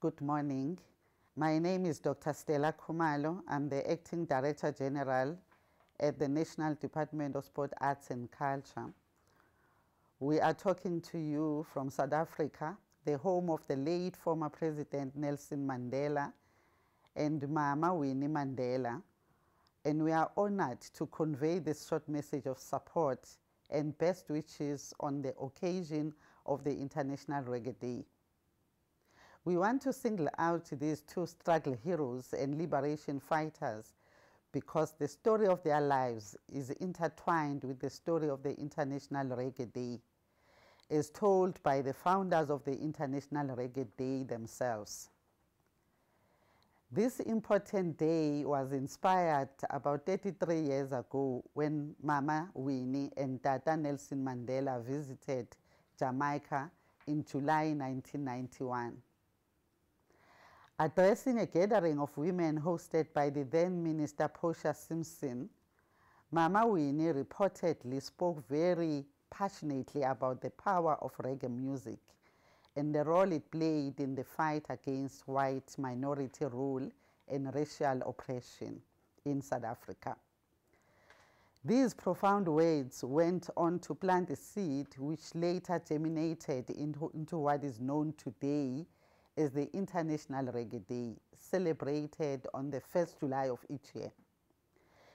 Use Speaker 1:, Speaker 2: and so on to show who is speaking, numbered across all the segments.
Speaker 1: Good morning. My name is Dr. Stella Khumalo. I'm the Acting Director General at the National Department of Sport, Arts and Culture. We are talking to you from South Africa, the home of the late former President Nelson Mandela and Mama Winnie Mandela. And we are honored to convey this short message of support and best wishes on the occasion of the International Reggae Day. We want to single out these two struggle heroes and liberation fighters because the story of their lives is intertwined with the story of the International Reggae Day, as told by the founders of the International Reggae Day themselves. This important day was inspired about 33 years ago when Mama Winnie and Tata Nelson Mandela visited Jamaica in July 1991. Addressing a gathering of women hosted by the then Minister Portia Simpson, Mama Winnie reportedly spoke very passionately about the power of reggae music and the role it played in the fight against white minority rule and racial oppression in South Africa. These profound words went on to plant a seed which later germinated into, into what is known today is the International Reggae Day, celebrated on the 1st July of each year.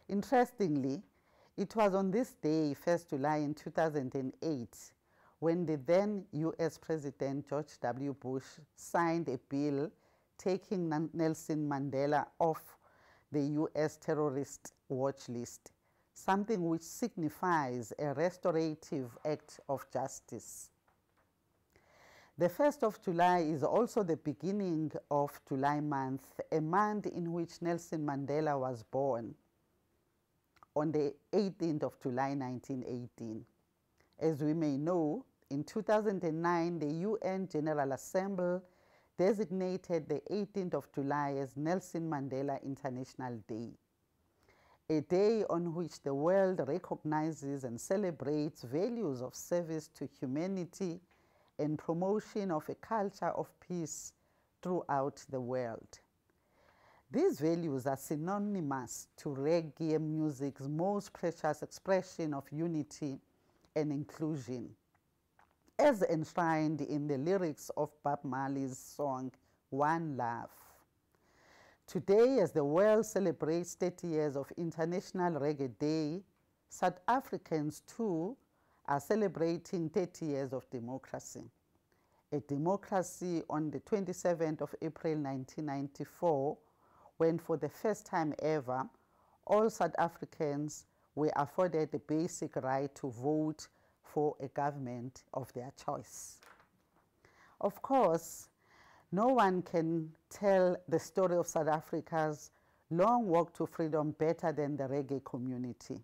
Speaker 1: Interestingly, it was on this day, 1st July in 2008, when the then US President George W. Bush signed a bill taking Nelson Mandela off the US terrorist watch list, something which signifies a restorative act of justice. The 1st of July is also the beginning of July month, a month in which Nelson Mandela was born on the 18th of July 1918. As we may know, in 2009, the UN General Assembly designated the 18th of July as Nelson Mandela International Day, a day on which the world recognizes and celebrates values of service to humanity and promotion of a culture of peace throughout the world. These values are synonymous to reggae music's most precious expression of unity and inclusion, as enshrined in the lyrics of Bob Marley's song, One Love. Today, as the world celebrates 30 years of International Reggae Day, South Africans too are celebrating 30 years of democracy. A democracy on the 27th of April 1994, when for the first time ever, all South Africans were afforded the basic right to vote for a government of their choice. Of course, no one can tell the story of South Africa's long walk to freedom better than the reggae community.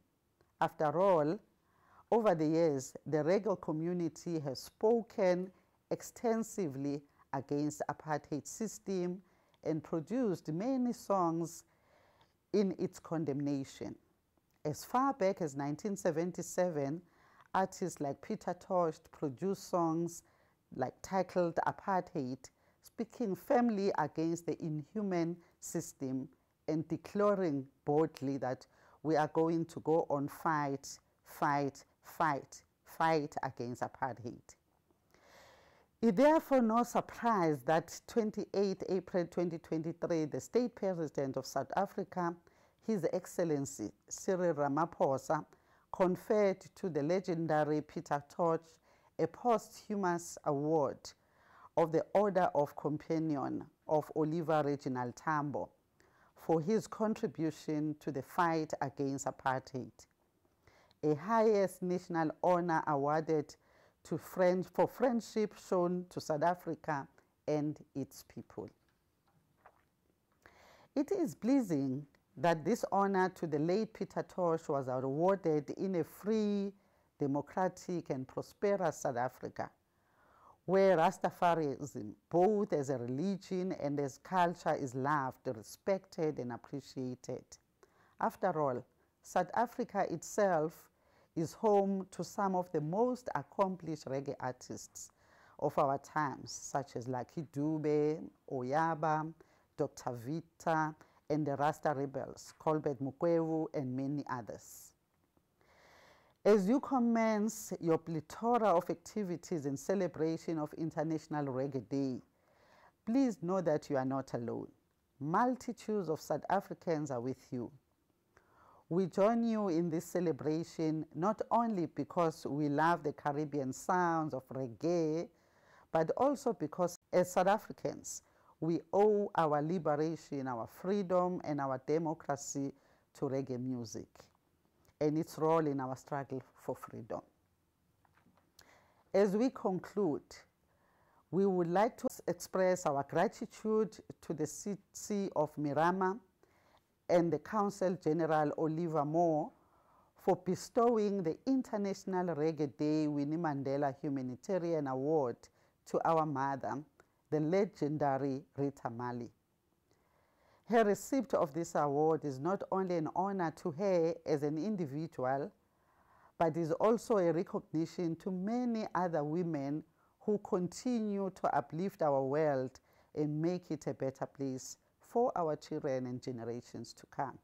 Speaker 1: After all, over the years, the reggae community has spoken extensively against apartheid system and produced many songs in its condemnation. As far back as 1977, artists like Peter Tosh produced songs like titled Apartheid, speaking firmly against the inhuman system and declaring boldly that we are going to go on fight, fight, fight, fight against apartheid. It therefore no surprise that 28 April 2023, the state president of South Africa, His Excellency Cyril Ramaphosa, conferred to the legendary Peter Tosh a posthumous award of the Order of Companion of Oliver Reginald Tambo for his contribution to the fight against apartheid a highest national honor awarded to friend, for friendship shown to South Africa and its people. It is pleasing that this honor to the late Peter Tosh was awarded in a free, democratic and prosperous South Africa, where Rastafarism, both as a religion and as culture, is loved, respected and appreciated. After all, South Africa itself is home to some of the most accomplished reggae artists of our times, such as Lucky Dube, O'Yaba, Dr. Victor, and the Rasta Rebels, Colbert Mukwevho, and many others. As you commence your plethora of activities in celebration of International Reggae Day, please know that you are not alone. Multitudes of South Africans are with you. We join you in this celebration not only because we love the Caribbean sounds of reggae, but also because as South Africans, we owe our liberation, our freedom, and our democracy to reggae music and its role in our struggle for freedom. As we conclude, we would like to express our gratitude to the city of Miramar and the Council General Oliver Moore for bestowing the International Reggae Day Winnie Mandela Humanitarian Award to our mother, the legendary Rita Marley. Her receipt of this award is not only an honor to her as an individual, but is also a recognition to many other women who continue to uplift our world and make it a better place for our children and generations to come.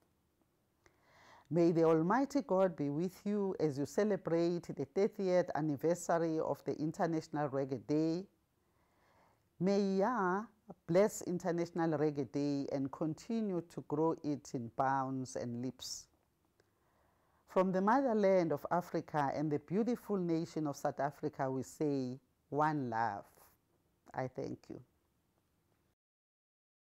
Speaker 1: May the Almighty God be with you as you celebrate the 30th anniversary of the International Reggae Day. May Yah bless International Reggae Day and continue to grow it in bounds and leaps. From the motherland of Africa and the beautiful nation of South Africa, we say, one love. I thank you.